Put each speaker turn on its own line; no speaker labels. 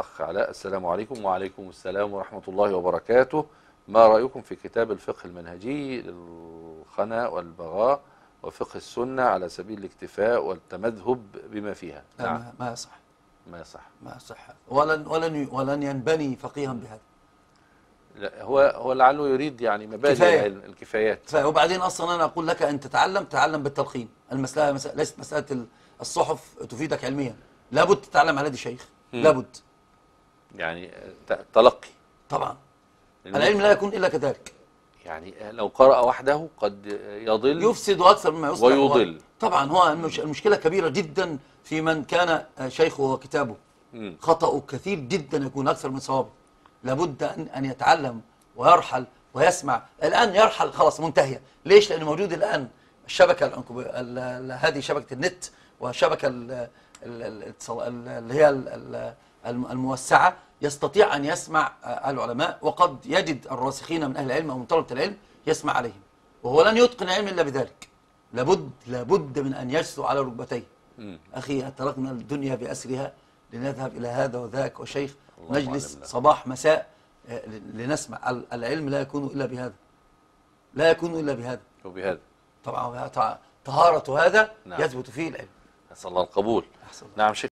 أخ علاء السلام عليكم. وعليكم السلام ورحمة الله وبركاته. ما رأيكم في كتاب الفقه المنهجي للخنا والبغاء وفقه السنة على سبيل الاكتفاء والتمذهب بما فيها؟
لا
نعم.
ما- يصح.
ما يصح.
ما يصح. ولن ولن ولن ينبني فقيها بهذا.
لا هو هو لعله يريد يعني مبادئ
كفاية.
الكفايات.
ف- وبعدين أصلا أنا أقول لك أن تتعلم تعلم بالتلقين. المساله مس- ليست مسألة ال- الصحف تفيدك علميا. لابد تتعلم على يد شيخ. لابد.
يعني ت- تلقي
طبعا العلم لا يكون إلا كذلك
يعني لو قرأ وحده قد يضل
يفسد أكثر مما يصلح
ويضل.
طبعا هو المش- المشكلة كبيرة جدا في من كان شيخه وكتابه. خطأه كثير جدا يكون أكثر من صوابه لابد أن أن يتعلم ويرحل ويسمع الآن يرحل خلاص منتهية ليش؟ لأنه موجود الآن الشبكة. هذه شبكة النت ال... اللي هي ال... ال... الم- الموسعة يستطيع أن يسمع آه، العلماء وقد يجد الراسخين من أهل العلم أو من طلبة العلم يسمع عليهم وهو لن يتقن العلم إلا بذلك. لابد لابد من أن يجثو على ركبتيه. أخي تركنا الدنيا بأسرها لنذهب إلى هذا وذاك. وشيخ نجلس. صباح مساء آه، لنسمع. ال- العلم لا يكون إلا بهذا. لا يكون إلا بهذا.
وبهذا
طبعا طهارة هذا
نعم.
يثبت فيه العلم.
نسأل الله القبول. نعم شيخ.